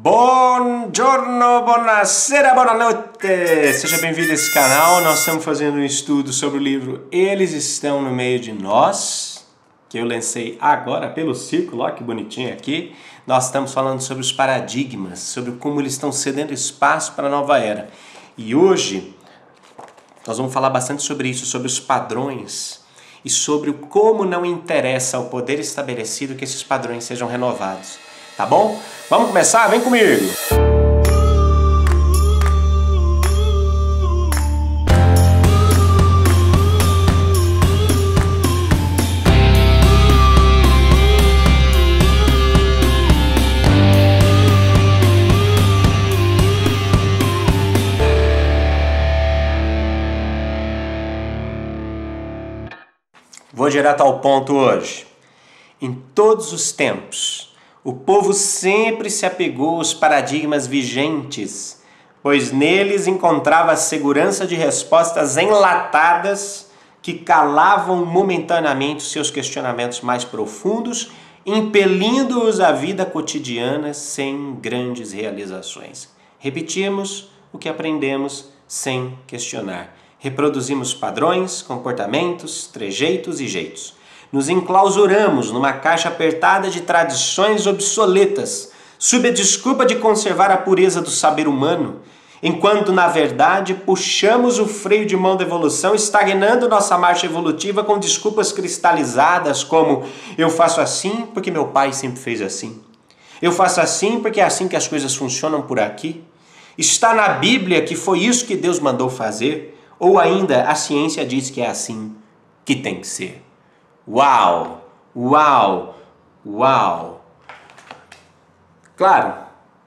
Buongiorno, buonasera, boa noite! Seja bem-vindo a esse canal. Nós estamos fazendo um estudo sobre o livro Eles Estão no Meio de Nós, que eu lancei agora pelo Círculo, olha que bonitinho aqui. Nós estamos falando sobre os paradigmas, sobre como eles estão cedendo espaço para a nova era. E hoje nós vamos falar bastante sobre isso, sobre os padrões e sobre como não interessa ao poder estabelecido que esses padrões sejam renovados. Tá bom? Vamos começar? Vem comigo! Vou direto ao ponto hoje. Em todos os tempos, o povo sempre se apegou aos paradigmas vigentes, pois neles encontrava a segurança de respostas enlatadas que calavam momentaneamente seus questionamentos mais profundos, impelindo-os à vida cotidiana sem grandes realizações. Repetimos o que aprendemos sem questionar. Reproduzimos padrões, comportamentos, trejeitos e jeitos. Nos enclausuramos numa caixa apertada de tradições obsoletas, sob a desculpa de conservar a pureza do saber humano, enquanto na verdade puxamos o freio de mão da evolução, estagnando nossa marcha evolutiva com desculpas cristalizadas como eu faço assim porque meu pai sempre fez assim. Eu faço assim porque é assim que as coisas funcionam por aqui. Está na Bíblia que foi isso que Deus mandou fazer. Ou ainda, a ciência diz que é assim que tem que ser. Uau! Uau! Uau! Claro,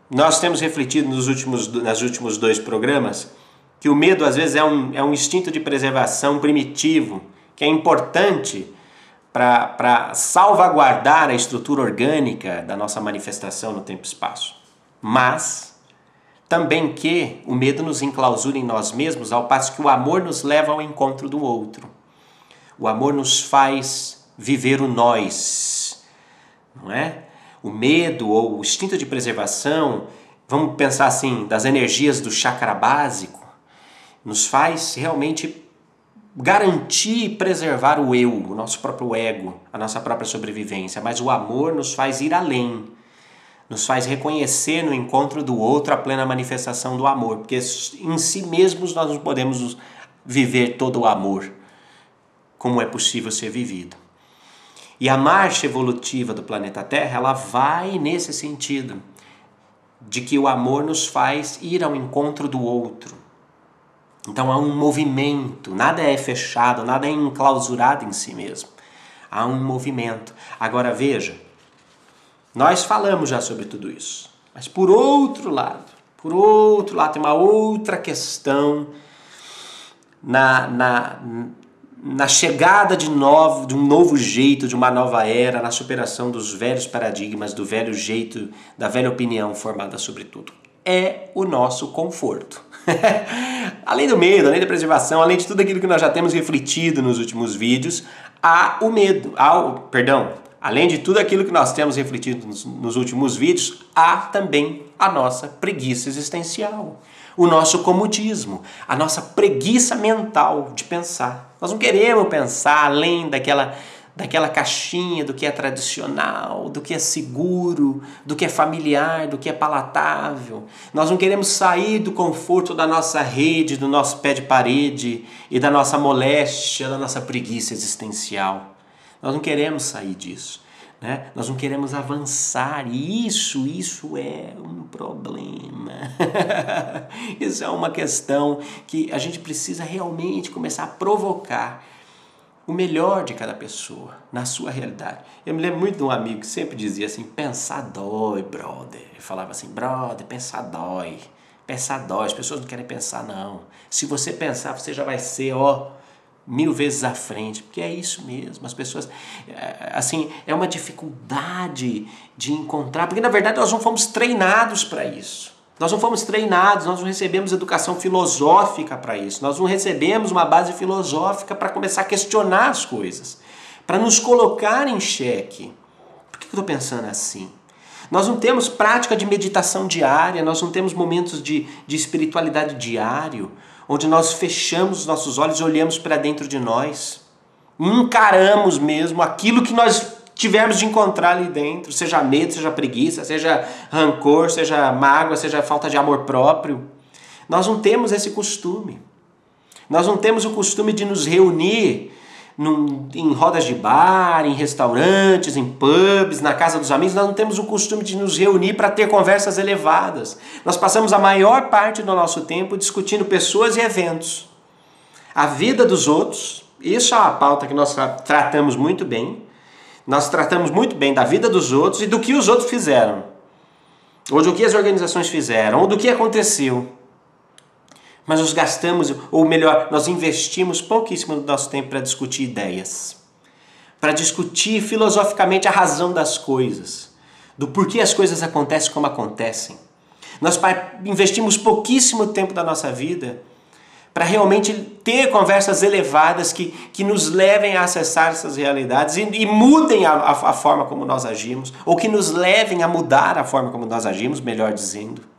nós temos refletido nos últimos, nos últimos dois programas que o medo às vezes é um, é um instinto de preservação primitivo que é importante para salvaguardar a estrutura orgânica da nossa manifestação no tempo e espaço. Mas também que o medo nos enclausura em nós mesmos, ao passo que o amor nos leva ao encontro do outro. O amor nos faz viver o nós, não é? O medo ou o instinto de preservação, vamos pensar assim, das energias do chakra básico, nos faz realmente garantir e preservar o eu, o nosso próprio ego, a nossa própria sobrevivência, mas o amor nos faz ir além nos faz reconhecer no encontro do outro a plena manifestação do amor, porque em si mesmos nós não podemos viver todo o amor como é possível ser vivido. E a marcha evolutiva do planeta Terra, ela vai nesse sentido, de que o amor nos faz ir ao encontro do outro. Então há um movimento, nada é fechado, nada é enclausurado em si mesmo. Há um movimento. Agora veja, nós falamos já sobre tudo isso. Mas por outro lado, por outro lado, tem uma outra questão na, na, na chegada de, novo, de um novo jeito, de uma nova era, na superação dos velhos paradigmas, do velho jeito, da velha opinião formada sobre tudo. É o nosso conforto. além do medo, além da preservação, além de tudo aquilo que nós já temos refletido nos últimos vídeos, há o medo, há o, perdão, Além de tudo aquilo que nós temos refletido nos, nos últimos vídeos, há também a nossa preguiça existencial, o nosso comodismo, a nossa preguiça mental de pensar. Nós não queremos pensar além daquela daquela caixinha do que é tradicional, do que é seguro, do que é familiar, do que é palatável. Nós não queremos sair do conforto da nossa rede, do nosso pé de parede e da nossa moléstia, da nossa preguiça existencial. Nós não queremos sair disso. Né? Nós não queremos avançar. Isso, isso é um problema. isso é uma questão que a gente precisa realmente começar a provocar o melhor de cada pessoa na sua realidade. Eu me lembro muito de um amigo que sempre dizia assim: pensar dói, brother. Ele falava assim: brother, pensar dói. Pensar dói. As pessoas não querem pensar, não. Se você pensar, você já vai ser, ó mil vezes à frente, porque é isso mesmo, as pessoas, é, assim, é uma dificuldade de encontrar, porque na verdade nós não fomos treinados para isso. Nós não fomos treinados, nós não recebemos educação filosófica para isso, nós não recebemos uma base filosófica para começar a questionar as coisas, para nos colocar em xeque. Por que eu estou pensando assim? Nós não temos prática de meditação diária, nós não temos momentos de, de espiritualidade diário, onde nós fechamos os nossos olhos e olhamos para dentro de nós. Encaramos mesmo aquilo que nós tivermos de encontrar ali dentro, seja medo, seja preguiça, seja rancor, seja mágoa, seja falta de amor próprio. Nós não temos esse costume. Nós não temos o costume de nos reunir num, em rodas de bar, em restaurantes, em pubs, na casa dos amigos. Nós não temos o costume de nos reunir para ter conversas elevadas. Nós passamos a maior parte do nosso tempo discutindo pessoas e eventos. A vida dos outros, isso é uma pauta que nós tratamos muito bem. Nós tratamos muito bem da vida dos outros e do que os outros fizeram. Ou do que as organizações fizeram, ou do que aconteceu mas nós gastamos, ou melhor, nós investimos pouquíssimo do nosso tempo para discutir ideias, para discutir filosoficamente a razão das coisas, do porquê as coisas acontecem como acontecem. Nós investimos pouquíssimo tempo da nossa vida para realmente ter conversas elevadas que, que nos levem a acessar essas realidades e, e mudem a, a, a forma como nós agimos, ou que nos levem a mudar a forma como nós agimos, melhor dizendo.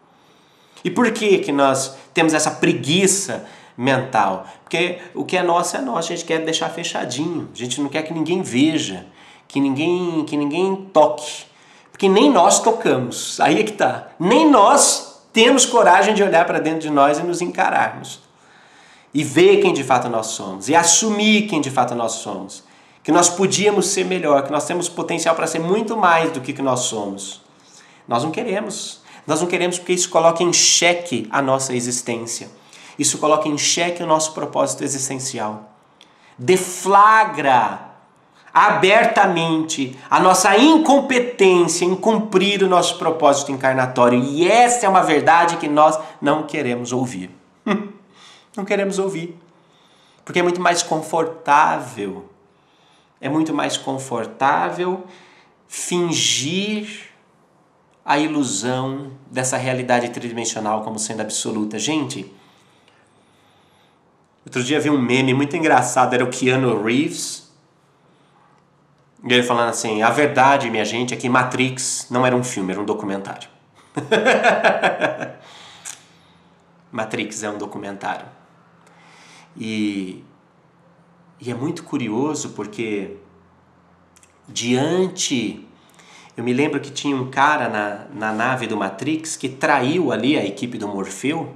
E por que, que nós temos essa preguiça mental? Porque o que é nosso é nosso, a gente quer deixar fechadinho, a gente não quer que ninguém veja, que ninguém, que ninguém toque. Porque nem nós tocamos, aí é que tá. Nem nós temos coragem de olhar para dentro de nós e nos encararmos. E ver quem de fato nós somos, e assumir quem de fato nós somos. Que nós podíamos ser melhor, que nós temos potencial para ser muito mais do que, que nós somos. Nós não queremos. Nós não queremos porque isso coloca em xeque a nossa existência. Isso coloca em xeque o nosso propósito existencial. Deflagra abertamente a nossa incompetência em cumprir o nosso propósito encarnatório. E essa é uma verdade que nós não queremos ouvir. Não queremos ouvir. Porque é muito mais confortável. É muito mais confortável fingir a ilusão dessa realidade tridimensional como sendo absoluta. Gente, outro dia vi um meme muito engraçado, era o Keanu Reeves. E ele falando assim: a verdade, minha gente, é que Matrix não era um filme, era um documentário. Matrix é um documentário. E, e é muito curioso porque, diante eu me lembro que tinha um cara na, na nave do Matrix que traiu ali a equipe do Morfeu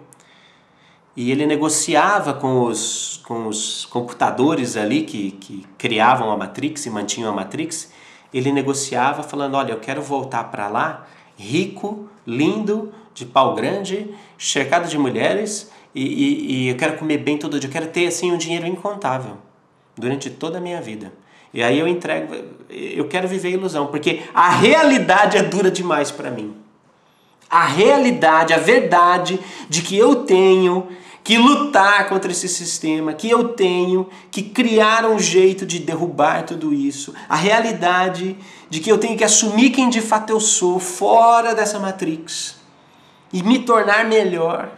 e ele negociava com os, com os computadores ali que, que criavam a Matrix e mantinham a Matrix. Ele negociava falando: Olha, eu quero voltar para lá rico, lindo, de pau grande, cercado de mulheres e, e, e eu quero comer bem todo dia. Eu quero ter assim um dinheiro incontável durante toda a minha vida. E aí eu entrego, eu quero viver a ilusão, porque a realidade é dura demais para mim. A realidade, a verdade de que eu tenho que lutar contra esse sistema, que eu tenho que criar um jeito de derrubar tudo isso. A realidade de que eu tenho que assumir quem de fato eu sou fora dessa matrix e me tornar melhor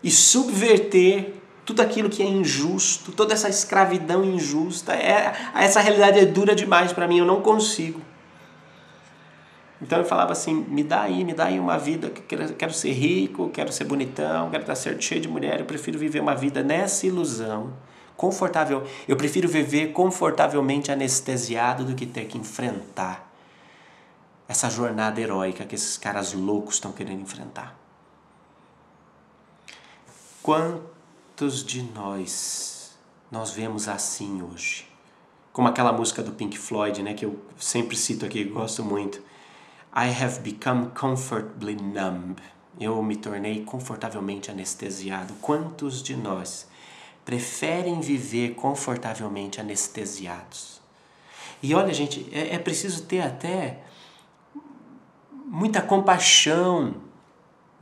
e subverter tudo aquilo que é injusto, toda essa escravidão injusta, é, essa realidade é dura demais para mim, eu não consigo. Então eu falava assim: me dá aí, me dá aí uma vida, que quero, quero ser rico, quero ser bonitão, quero estar certo, cheio de mulher, eu prefiro viver uma vida nessa ilusão, confortável. Eu prefiro viver confortavelmente anestesiado do que ter que enfrentar essa jornada heróica que esses caras loucos estão querendo enfrentar. Quanto Quantos de nós nós vemos assim hoje? Como aquela música do Pink Floyd, né, que eu sempre cito aqui, gosto muito. I have become comfortably numb. Eu me tornei confortavelmente anestesiado. Quantos de nós preferem viver confortavelmente anestesiados? E olha, gente, é, é preciso ter até muita compaixão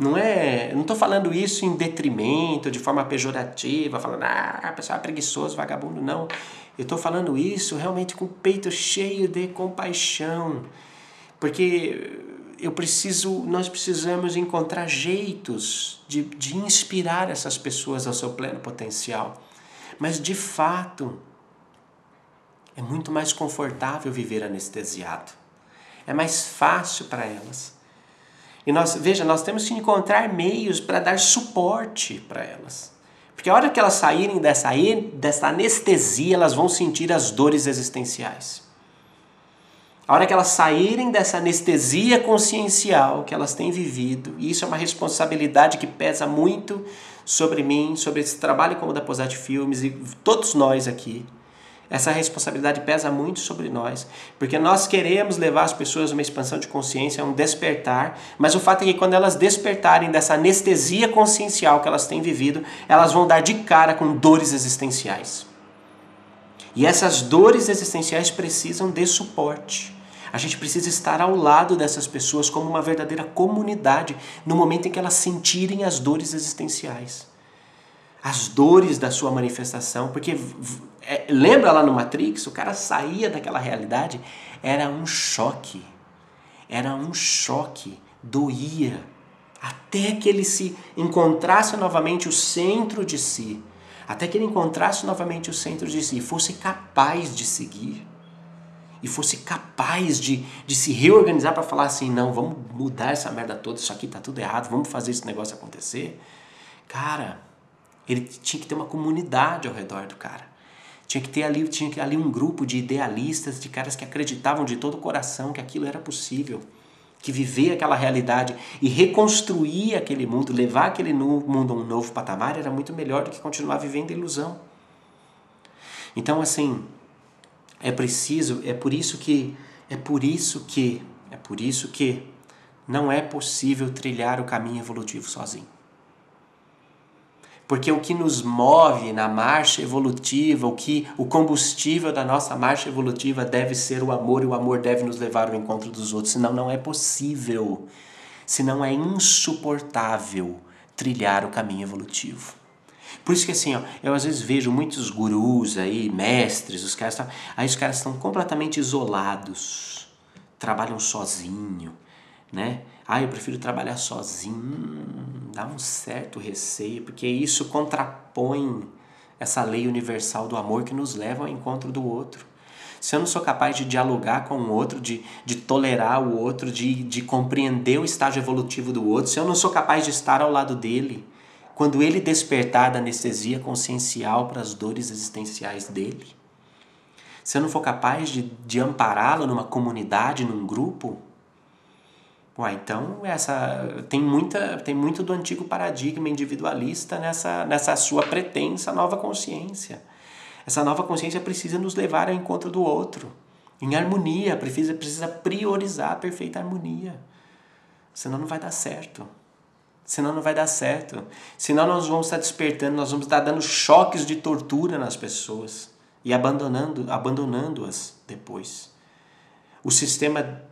não é, não estou falando isso em detrimento, de forma pejorativa, falando, ah, a pessoa é preguiçoso, vagabundo, não. Eu estou falando isso realmente com o peito cheio de compaixão, porque eu preciso, nós precisamos encontrar jeitos de, de inspirar essas pessoas ao seu pleno potencial. Mas de fato, é muito mais confortável viver anestesiado. é mais fácil para elas. E nós, veja, nós temos que encontrar meios para dar suporte para elas. Porque a hora que elas saírem dessa, dessa anestesia, elas vão sentir as dores existenciais. A hora que elas saírem dessa anestesia consciencial que elas têm vivido, e isso é uma responsabilidade que pesa muito sobre mim, sobre esse trabalho como da Posat Filmes e todos nós aqui. Essa responsabilidade pesa muito sobre nós, porque nós queremos levar as pessoas a uma expansão de consciência, a um despertar, mas o fato é que quando elas despertarem dessa anestesia consciencial que elas têm vivido, elas vão dar de cara com dores existenciais. E essas dores existenciais precisam de suporte. A gente precisa estar ao lado dessas pessoas como uma verdadeira comunidade no momento em que elas sentirem as dores existenciais. As dores da sua manifestação, porque é, lembra lá no Matrix, o cara saía daquela realidade, era um choque. Era um choque, doía, até que ele se encontrasse novamente o centro de si, até que ele encontrasse novamente o centro de si, fosse capaz de seguir e fosse capaz de, de se reorganizar para falar assim: não, vamos mudar essa merda toda, isso aqui tá tudo errado, vamos fazer esse negócio acontecer. Cara, ele tinha que ter uma comunidade ao redor do cara. Tinha que ter ali, tinha que ali um grupo de idealistas, de caras que acreditavam de todo o coração que aquilo era possível, que viver aquela realidade e reconstruir aquele mundo, levar aquele mundo a um novo patamar era muito melhor do que continuar vivendo ilusão. Então, assim, é preciso, é por isso que, é por isso que, é por isso que não é possível trilhar o caminho evolutivo sozinho. Porque o que nos move na marcha evolutiva, o que o combustível da nossa marcha evolutiva deve ser o amor e o amor deve nos levar ao encontro dos outros, senão não é possível, senão é insuportável trilhar o caminho evolutivo. Por isso que assim, ó, eu às vezes vejo muitos gurus aí, mestres, os caras, aí os caras estão completamente isolados, trabalham sozinho, né? Ah, eu prefiro trabalhar sozinho. Dá um certo receio, porque isso contrapõe essa lei universal do amor que nos leva ao encontro do outro. Se eu não sou capaz de dialogar com o outro, de, de tolerar o outro, de, de compreender o estágio evolutivo do outro, se eu não sou capaz de estar ao lado dele, quando ele despertar da anestesia consciencial para as dores existenciais dele, se eu não for capaz de, de ampará-lo numa comunidade, num grupo, então essa tem muita tem muito do antigo paradigma individualista nessa nessa sua pretensa nova consciência. Essa nova consciência precisa nos levar ao encontro do outro, em harmonia, precisa precisa priorizar a perfeita harmonia. Senão não vai dar certo. Senão não vai dar certo. Senão nós vamos estar despertando, nós vamos estar dando choques de tortura nas pessoas e abandonando, abandonando-as depois. O sistema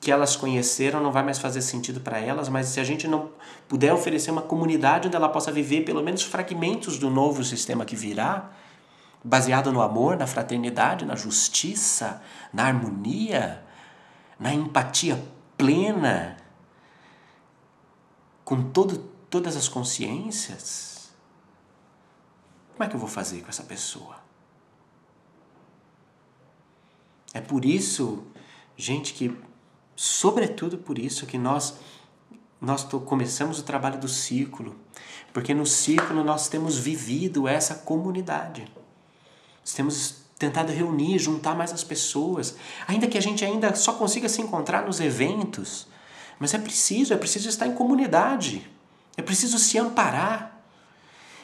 que elas conheceram não vai mais fazer sentido para elas, mas se a gente não puder oferecer uma comunidade onde ela possa viver pelo menos fragmentos do novo sistema que virá, baseado no amor, na fraternidade, na justiça, na harmonia, na empatia plena, com todo, todas as consciências, como é que eu vou fazer com essa pessoa? É por isso, gente, que, sobretudo por isso, que nós, nós começamos o trabalho do círculo, porque no círculo nós temos vivido essa comunidade. Nós temos tentado reunir, juntar mais as pessoas, ainda que a gente ainda só consiga se encontrar nos eventos, mas é preciso, é preciso estar em comunidade. É preciso se amparar.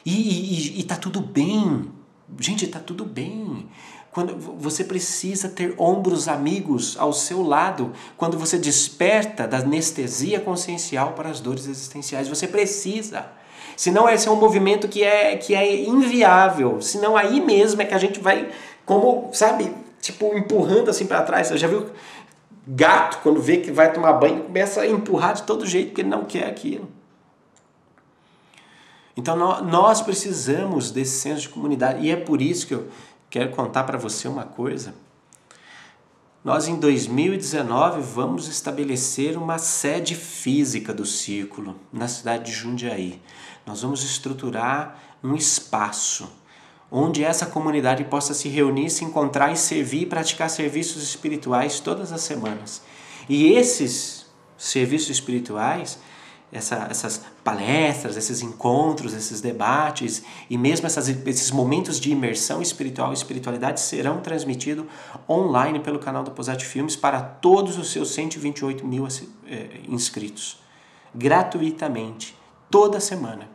E está tudo bem. Gente, está tudo bem. Quando você precisa ter ombros amigos ao seu lado, quando você desperta da anestesia consciencial para as dores existenciais, você precisa. Senão esse é um movimento que é, que é inviável. Senão aí mesmo é que a gente vai, como, sabe, tipo, empurrando assim para trás. Você já viu gato, quando vê que vai tomar banho, começa a empurrar de todo jeito porque ele não quer aquilo. Então nós precisamos desse senso de comunidade e é por isso que eu quero contar para você uma coisa. Nós em 2019 vamos estabelecer uma sede física do círculo na cidade de Jundiaí. Nós vamos estruturar um espaço onde essa comunidade possa se reunir, se encontrar e servir praticar serviços espirituais todas as semanas. E esses serviços espirituais, essa, essas palestras, esses encontros, esses debates e mesmo essas, esses momentos de imersão espiritual e espiritualidade serão transmitidos online pelo canal do Posat Filmes para todos os seus 128 mil é, inscritos, gratuitamente, toda semana.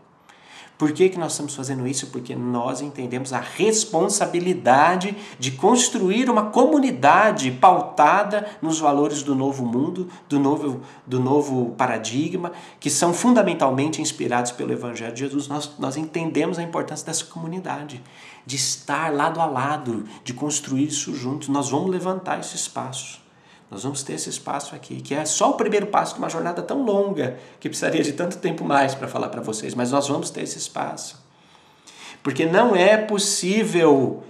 Por que, que nós estamos fazendo isso? Porque nós entendemos a responsabilidade de construir uma comunidade pautada nos valores do novo mundo, do novo, do novo paradigma, que são fundamentalmente inspirados pelo Evangelho de Jesus. Nós, nós entendemos a importância dessa comunidade, de estar lado a lado, de construir isso juntos. Nós vamos levantar esse espaço. Nós vamos ter esse espaço aqui, que é só o primeiro passo de uma jornada tão longa que precisaria de tanto tempo mais para falar para vocês, mas nós vamos ter esse espaço. Porque não é possível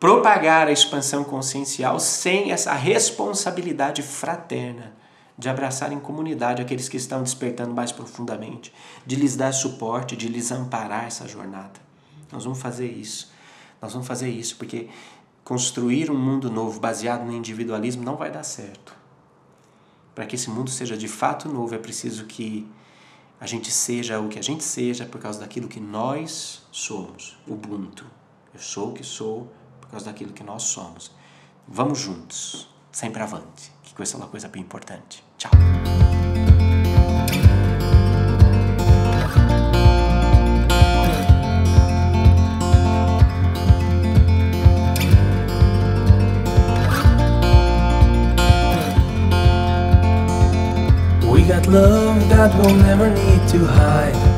propagar a expansão consciencial sem essa responsabilidade fraterna de abraçar em comunidade aqueles que estão despertando mais profundamente, de lhes dar suporte, de lhes amparar essa jornada. Nós vamos fazer isso. Nós vamos fazer isso porque construir um mundo novo baseado no individualismo não vai dar certo. Para que esse mundo seja de fato novo, é preciso que a gente seja o que a gente seja por causa daquilo que nós somos. Ubuntu. Eu sou o que sou por causa daquilo que nós somos. Vamos juntos, sempre avante, que essa é uma coisa bem importante. Tchau. We'll never need to hide.